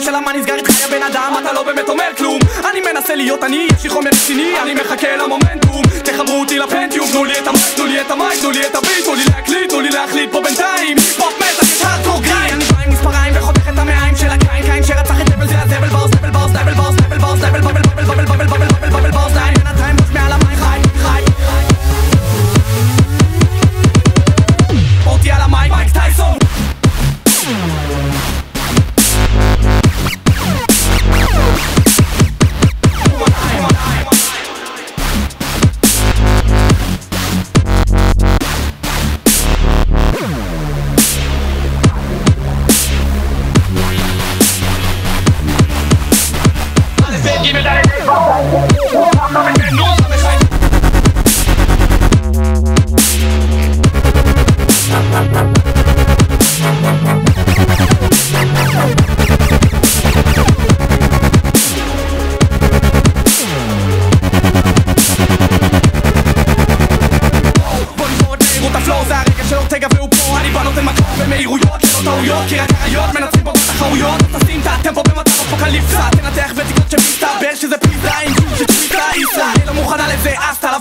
שלה מה נסגר איתך יא בן אדם אתה לא באמת אומר כלום. אני מנסה להיות אני יש לי חומר רציני אני מחכה למומנטום. תחברו אותי לפנטיום תנו לי את המייק תנו לי את המייק תנו לי את הביט תנו לי להקליט תנו לי להחליט פה בינתיים. פופ מטאל טעויות כי רק אריות מנצחים פה בתחרויות. תשים את הטמפו במצב אפוקליפסה תנתח ותקלוט שמסתבר שזה פיזה עם טוויטה איסה לא מוכנה לזה אסטה לה